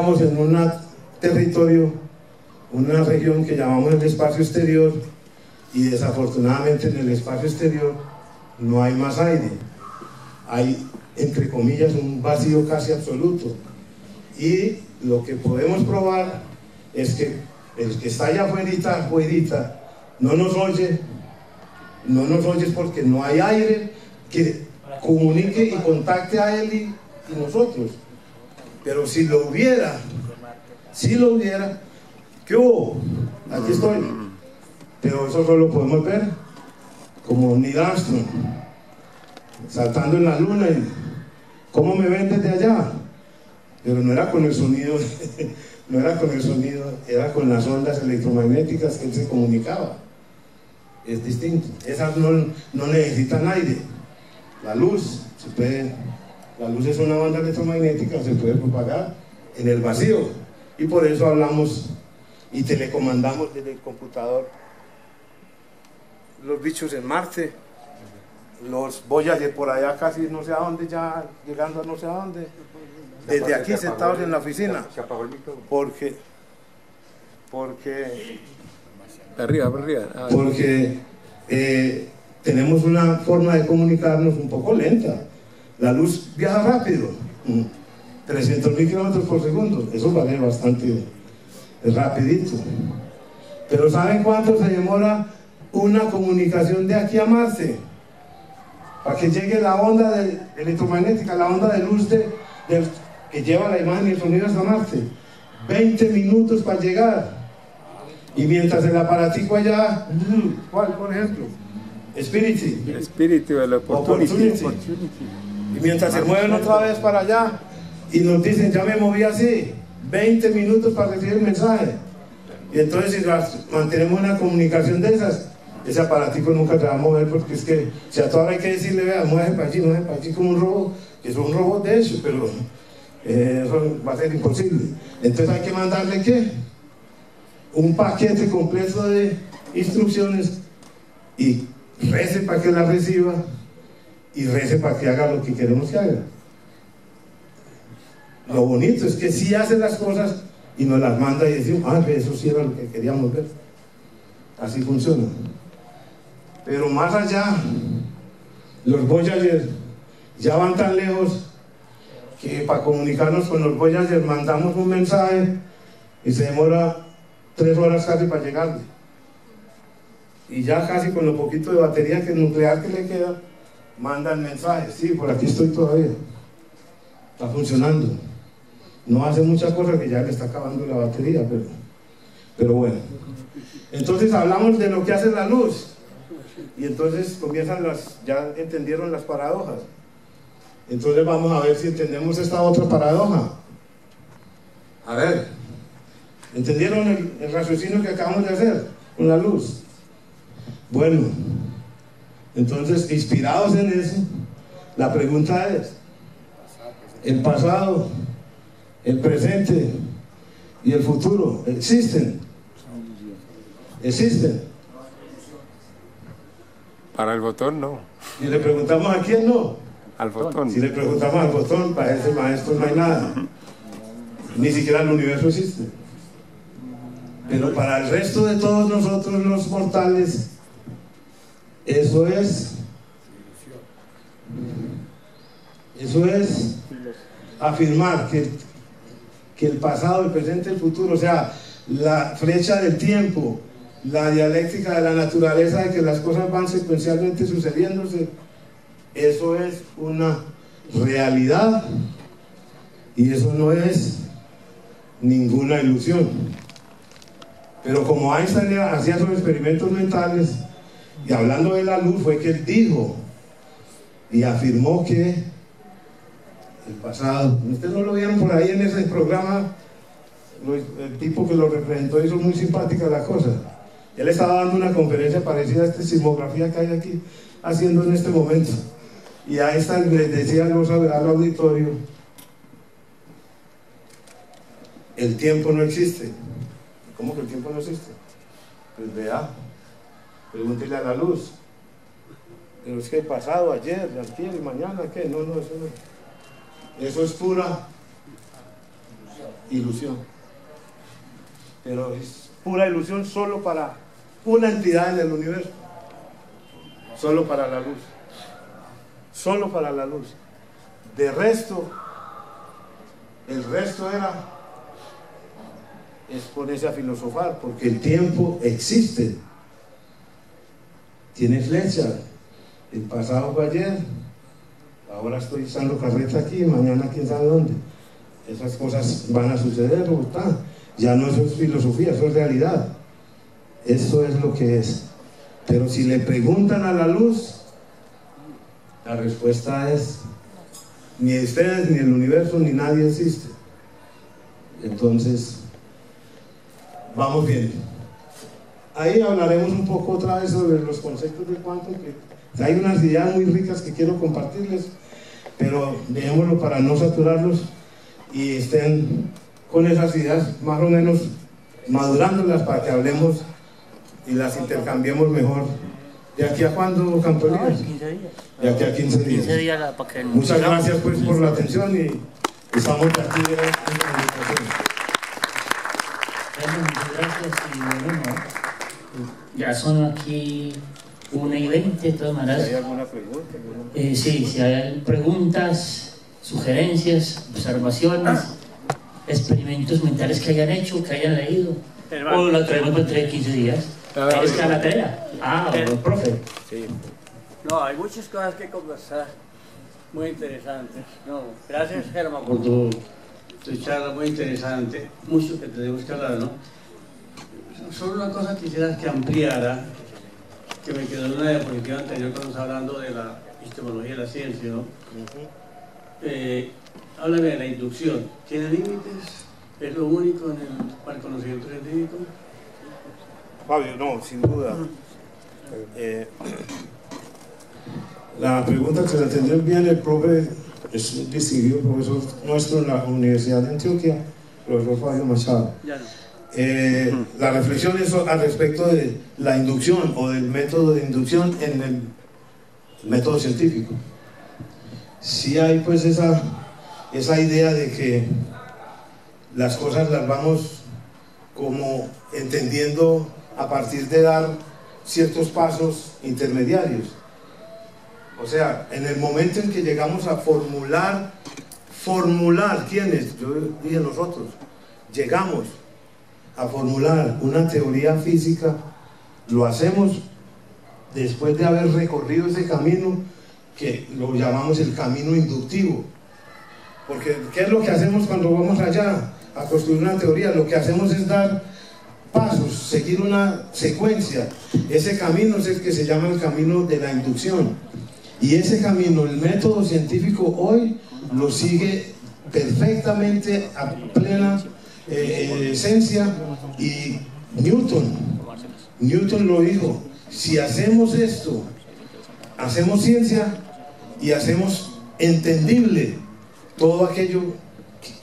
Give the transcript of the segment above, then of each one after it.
Estamos en un territorio, una región que llamamos el espacio exterior y desafortunadamente en el espacio exterior no hay más aire. Hay, entre comillas, un vacío casi absoluto. Y lo que podemos probar es que el que está allá afuera, afuera, no nos oye, no nos oye porque no hay aire que comunique y contacte a él y, nosotros. Pero si lo hubiera, si lo hubiera, ¿qué hubo? Aquí estoy. Pero eso solo podemos ver como Neil Armstrong, saltando en la luna y cómo me ven desde allá. Pero no era con el sonido, no era con el sonido, era con las ondas electromagnéticas que él se comunicaba. Es distinto. Esas no, no necesitan aire. La luz, se puede, la luz es una banda electromagnética, se puede propagar en el vacío. Y por eso hablamos y telecomandamos desde el computador los bichos en Marte, los Voyager por allá casi no sé a dónde, ya llegando a no sé a dónde. Desde aquí sentados en la oficina. Porque, porque... Arriba, arriba. Ah, porque eh, tenemos una forma de comunicarnos un poco lenta. La luz viaja rápido, 300 mil kilómetros por segundo, eso vale bastante rapidito. Pero ¿saben cuánto se demora una comunicación de aquí a Marte? Para que llegue la onda electromagnética, la onda de luz de, que lleva la imagen y el sonido hasta Marte. 20 minutos para llegar. Y mientras el aparatico allá, ¿cuál por ejemplo? Espíritu. Espíritu, el opportunity. Y mientras se mueven otra vez para allá y nos dicen, ya me moví así, 20 minutos para recibir el mensaje. Y entonces si mantenemos una comunicación de esas, ese aparatico nunca te va a mover porque es que si a toda hay que decirle, vea, mueve para allí, mueve para allí como un robot, que es un robot de eso, pero eh, eso va a ser imposible. Entonces hay que mandarle qué? Un paquete completo de instrucciones y rece para que la reciba y rece para que haga lo que queremos que haga. Lo bonito es que sí hace las cosas y nos las manda y decimos, ah, eso sí era lo que queríamos ver. Así funciona. Pero más allá, los Voyager ya van tan lejos que para comunicarnos con los Voyager mandamos un mensaje y se demora tres horas casi para llegarle y ya casi con lo poquito de batería que nuclear que le queda, manda el mensaje, sí, por aquí estoy todavía, está funcionando. No hace muchas cosas que ya le está acabando la batería, pero, pero bueno. Entonces hablamos de lo que hace la luz. Y entonces comienzan las, ya entendieron las paradojas. Entonces vamos a ver si entendemos esta otra paradoja. A ver, ¿entendieron el, el raciocinio que acabamos de hacer con la luz? Bueno, entonces, inspirados en eso, la pregunta es, ¿el pasado, el presente y el futuro existen? ¿Existen? Para el botón no. Si le preguntamos a quién no. Al botón. Si le preguntamos al botón, para ese maestro no hay nada. Ni siquiera el universo existe. Pero para el resto de todos nosotros los mortales, eso es. Eso es afirmar que, que el pasado, el presente, el futuro, o sea, la flecha del tiempo, la dialéctica de la naturaleza de que las cosas van secuencialmente sucediéndose, eso es una realidad y eso no es ninguna ilusión. Pero como Einstein hacía sus experimentos mentales, y hablando de la luz fue que él dijo y afirmó que el pasado, ustedes no lo vieron por ahí en ese programa, el tipo que lo representó hizo muy simpática la cosa. Él estaba dando una conferencia parecida a esta sismografía que hay aquí haciendo en este momento. Y a esta les decía al auditorio, el tiempo no existe. ¿Cómo que el tiempo no existe? Pues vea, Pregúntele a la luz. Pero es que pasado, ayer, y mañana, ¿qué? No, no, eso no. Eso es pura ilusión. Pero es pura ilusión solo para una entidad en el universo. Solo para la luz. Solo para la luz. De resto, el resto era es ponerse a filosofar, porque el tiempo existe. Tiene flecha. El pasado fue ayer. Ahora estoy usando carreta aquí, mañana quién sabe dónde. Esas cosas van a suceder, está? Ya no eso es filosofía, eso es realidad. Eso es lo que es. Pero si le preguntan a la luz, la respuesta es, ni ustedes, ni el universo, ni nadie existe. Entonces, vamos bien. Ahí hablaremos un poco otra vez sobre los conceptos del quantum, que hay unas ideas muy ricas que quiero compartirles, pero dejémoslo para no saturarlos y estén con esas ideas más o menos madurándolas para que hablemos y las intercambiemos mejor. ¿De aquí a cuándo, Campo No, 15 días. De aquí a 15 días. 15 días la- para que nos Muchas sigamos. gracias pues por la atención y estamos aquí en la comunicación. Bueno, muchas gracias y bueno, no, ya son aquí 1 y 20, de todas maneras. ¿Hay alguna pregunta? Eh, sí, si hay preguntas, sugerencias, observaciones, experimentos mentales que hayan hecho, que hayan leído, Hermano. o la traemos dentro de 15 días. Ah, vale. está la tarea. Ah, Eh. bueno, profe. Sí. No, hay muchas cosas que conversar, muy interesantes. No, gracias Germán por tu, tu charla muy interesante, mucho que tenemos que hablar, ¿no? Solo una cosa quisiera que ampliara, que me quedó en una diapositiva anterior cuando estaba hablando de la epistemología de la ciencia, ¿no? Eh, háblame de la inducción. ¿Tiene límites? ¿Es lo único en el, para el conocimiento científico? Fabio, no, sin duda. Eh, la pregunta que la entendió bien el profe es un distinguido profesor nuestro en la Universidad de Antioquia, profesor Fabio Machado. Ya no. Eh, la reflexión es al respecto de la inducción o del método de inducción en el método científico. Sí hay pues esa, esa idea de que las cosas las vamos como entendiendo a partir de dar ciertos pasos intermediarios. O sea, en el momento en que llegamos a formular, formular, ¿quiénes? Yo dije nosotros, llegamos a formular una teoría física, lo hacemos después de haber recorrido ese camino que lo llamamos el camino inductivo. Porque, ¿qué es lo que hacemos cuando vamos allá a construir una teoría? Lo que hacemos es dar pasos, seguir una secuencia. Ese camino es el que se llama el camino de la inducción. Y ese camino, el método científico hoy lo sigue perfectamente a plena eh, esencia y Newton, Newton lo dijo, si hacemos esto, hacemos ciencia y hacemos entendible todo aquello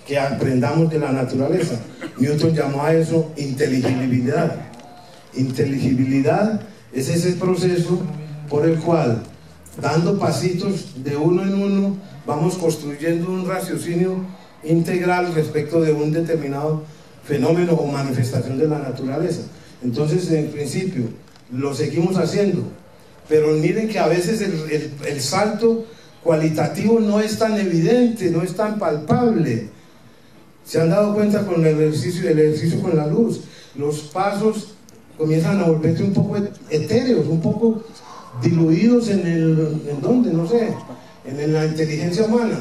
que aprendamos de la naturaleza. Newton llamó a eso inteligibilidad. Inteligibilidad es ese proceso por el cual, dando pasitos de uno en uno, vamos construyendo un raciocinio integral respecto de un determinado fenómeno o manifestación de la naturaleza. Entonces, en principio, lo seguimos haciendo, pero miren que a veces el, el- salto cualitativo no es tan evidente, no es tan palpable. Se han dado cuenta con el ejercicio, el ejercicio con la luz. Los pasos comienzan a volverse un poco etéreos, un poco diluidos en el, ¿en dónde? No sé, en la inteligencia humana.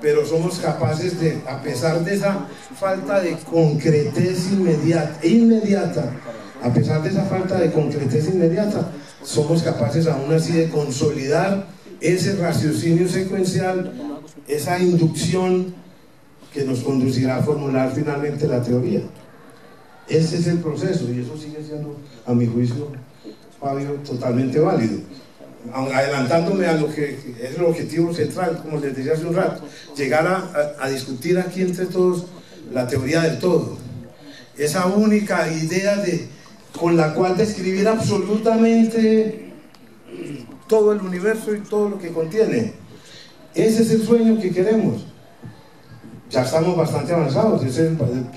Pero somos capaces de, a pesar de esa falta de concretez inmediata, inmediata, a pesar de esa falta de concretez inmediata, somos capaces aún así de consolidar ese raciocinio secuencial, esa inducción que nos conducirá a formular finalmente la teoría. Ese es el proceso y eso sigue siendo, a mi juicio, Fabio, totalmente válido. Adelantándome a lo que es el objetivo central, como les decía hace un rato, llegar a, a- a discutir aquí entre todos la teoría del todo. Esa única idea de, con la cual describir absolutamente todo el universo y todo lo que contiene. Ese es el sueño que queremos. ya estamos bastante avanzados. Ese-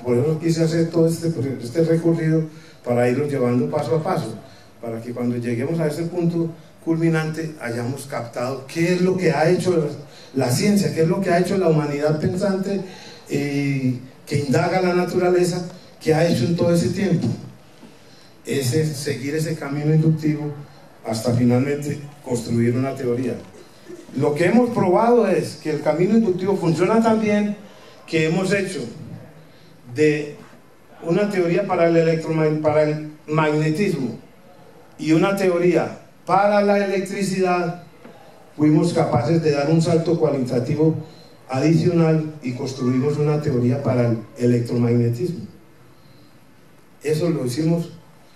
por eso quise hacer todo este, este recorrido para irlo llevando paso a paso, para que cuando lleguemos a ese punto culminante hayamos captado qué es lo que ha hecho la, ciencia, qué es lo que ha hecho la humanidad pensante eh, que indaga la naturaleza, que ha hecho en todo ese tiempo. Ese, seguir ese camino inductivo hasta finalmente construir una teoría. Lo que hemos probado es que el camino inductivo funciona tan bien que hemos hecho de una teoría para el, para el magnetismo y una teoría para la electricidad, fuimos capaces de dar un salto cualitativo adicional y construimos una teoría para el electromagnetismo. Eso lo hicimos,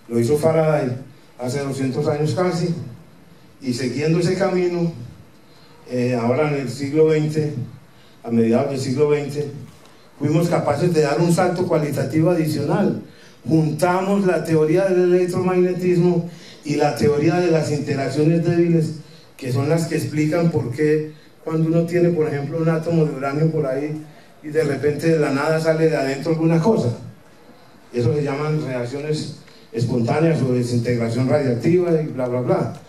lo hizo Faraday hace 200 años casi, y siguiendo ese camino, eh, ahora en el siglo XX, a mediados del siglo XX, fuimos capaces de dar un salto cualitativo adicional. Juntamos la teoría del electromagnetismo y la teoría de las interacciones débiles, que son las que explican por qué cuando uno tiene, por ejemplo, un átomo de uranio por ahí y de repente de la nada sale de adentro alguna cosa. Eso se llaman reacciones espontáneas o desintegración radiactiva y bla, bla, bla.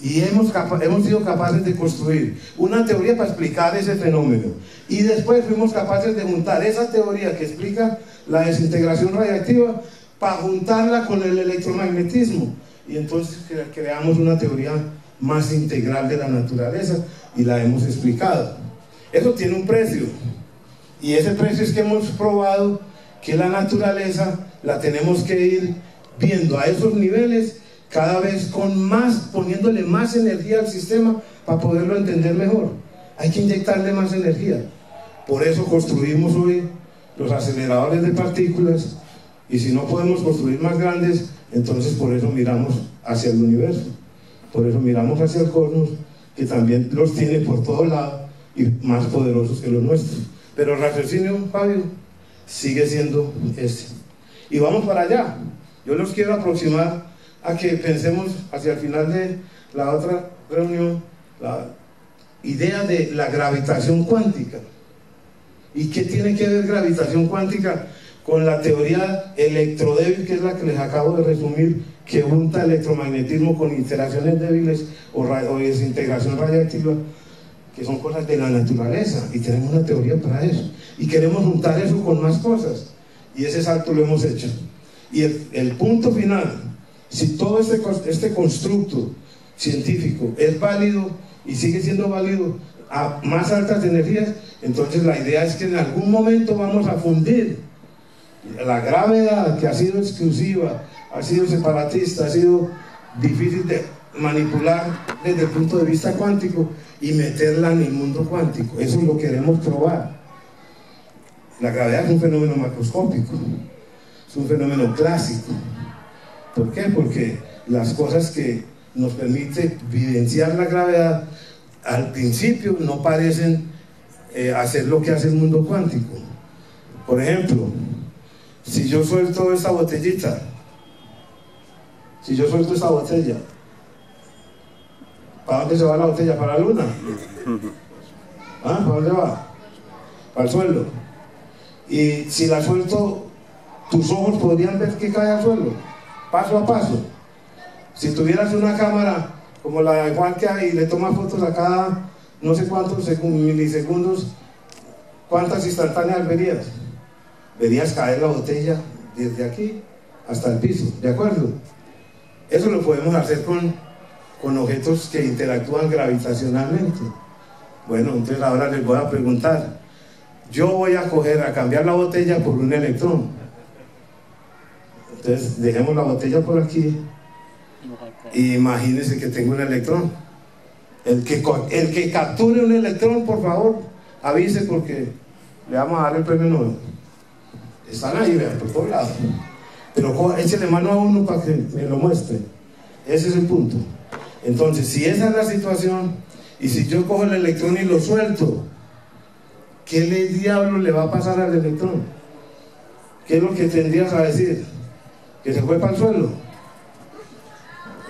Y hemos, hemos sido capaces de construir una teoría para explicar ese fenómeno. Y después fuimos capaces de juntar esa teoría que explica la desintegración radiactiva para juntarla con el electromagnetismo. Y entonces cre- creamos una teoría más integral de la naturaleza y la hemos explicado. Eso tiene un precio. Y ese precio es que hemos probado que la naturaleza la tenemos que ir viendo a esos niveles cada vez con más, poniéndole más energía al sistema para poderlo entender mejor. Hay que inyectarle más energía. Por eso construimos hoy los aceleradores de partículas y si no podemos construir más grandes, entonces por eso miramos hacia el universo. Por eso miramos hacia el cosmos, que también los tiene por todos lados y más poderosos que los nuestros. Pero el raciocinio, Fabio, sigue siendo ese. Y vamos para allá. Yo los quiero aproximar a que pensemos hacia el final de la otra reunión la idea de la gravitación cuántica. ¿Y qué tiene que ver gravitación cuántica con la teoría electrodébil, que es la que les acabo de resumir, que junta electromagnetismo con interacciones débiles o, o desintegración radiactiva, que son cosas de la naturaleza, y tenemos una teoría para eso. Y queremos juntar eso con más cosas, y ese salto lo hemos hecho. Y el, el punto final, si todo este, este constructo científico es válido y sigue siendo válido a más altas energías, entonces la idea es que en algún momento vamos a fundir la gravedad que ha sido exclusiva, ha sido separatista, ha sido difícil de manipular desde el punto de vista cuántico y meterla en el mundo cuántico. Eso lo queremos probar. La gravedad es un fenómeno macroscópico, es un fenómeno clásico. ¿Por qué? Porque las cosas que nos permite evidenciar la gravedad al principio no parecen eh, hacer lo que hace el mundo cuántico. Por ejemplo, si yo suelto esta botellita, si yo suelto esta botella, ¿para dónde se va la botella? ¿Para la luna? ¿Ah? ¿Para dónde va? Para el suelo. Y si la suelto, tus ojos podrían ver que cae al suelo, paso a paso. Si tuvieras una cámara como la de Juan que hay y le tomas fotos a cada no sé cuántos segun- milisegundos, ¿cuántas instantáneas verías? Verías caer la botella desde aquí hasta el piso, ¿de acuerdo? Eso lo podemos hacer con, con objetos que interactúan gravitacionalmente. Bueno, entonces ahora les voy a preguntar, yo voy a coger, a cambiar la botella por un electrón. Entonces dejemos la botella por aquí y imagínense que tengo un electrón. El que, el que capture un electrón, por favor, avise porque le vamos a dar el premio Nobel. Están ahí, vean, por todos lados. Pero échele mano a uno para que me lo muestre. Ese es el punto. Entonces, si esa es la situación, y si yo cojo el electrón y lo suelto, ¿qué le diablo le va a pasar al electrón? ¿Qué es lo que tendrías a decir? ¿Que se fue para el suelo?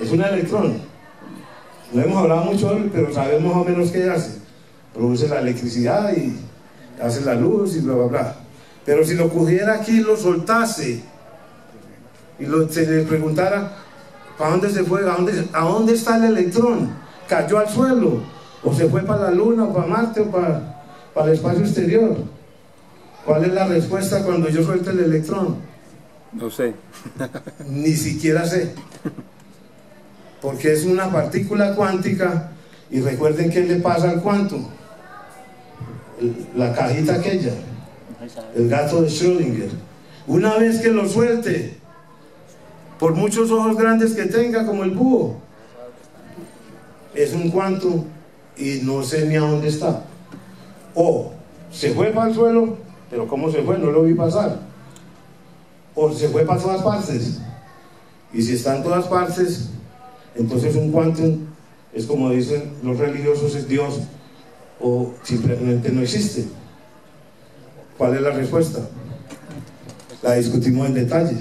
Es un electrón. No hemos hablado mucho de él, pero sabemos más o menos qué hace. Produce la electricidad y hace la luz y bla, bla, bla. Pero si lo cogiera aquí y lo soltase y lo, se le preguntara, ¿para dónde se fue? ¿A dónde, ¿A dónde está el electrón? ¿Cayó al suelo? ¿O se fue para la luna, o para Marte, o para, para el espacio exterior? ¿Cuál es la respuesta cuando yo suelto el electrón? No sé. Ni siquiera sé. Porque es una partícula cuántica y recuerden qué le pasa al cuanto. La cajita aquella, el gato de Schrödinger. Una vez que lo suelte, por muchos ojos grandes que tenga como el búho, es un cuanto y no sé ni a dónde está. O se fue para el suelo, pero ¿cómo se fue? No lo vi pasar. O se fue para todas partes. Y si está en todas partes, entonces un quantum es como dicen los religiosos, es Dios o simplemente no existe. ¿Cuál es la respuesta? La discutimos en detalle.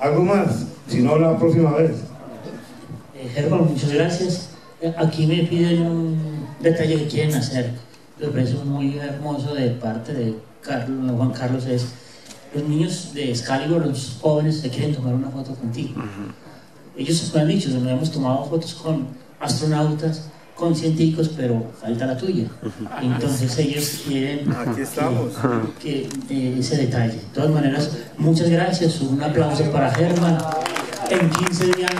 ¿Algo más? Si no, la próxima vez. Eh, Germán, muchas gracias. Eh, Aquí me piden un detalle que quieren hacer. Me parece muy hermoso de parte de Carlos, Juan Carlos. Es los niños de Excalibur, los jóvenes, se quieren tomar una foto contigo. Ellos me han dicho, nos hemos tomado fotos con astronautas, con científicos, pero falta la tuya. Entonces ellos quieren Aquí estamos. que, eh, ese detalle. De todas maneras, muchas gracias. Un aplauso para Germán. En 15 días